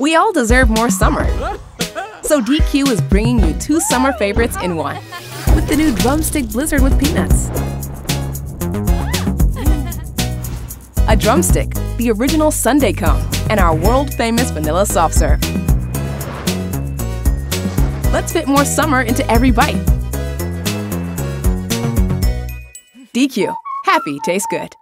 We all deserve more summer. So DQ is bringing you two summer favorites in one. With the new Drumstick Blizzard with peanuts. A drumstick, the original sundae cone, and our world famous vanilla soft serve. Let's fit more summer into every bite. DQ. Happy tastes good.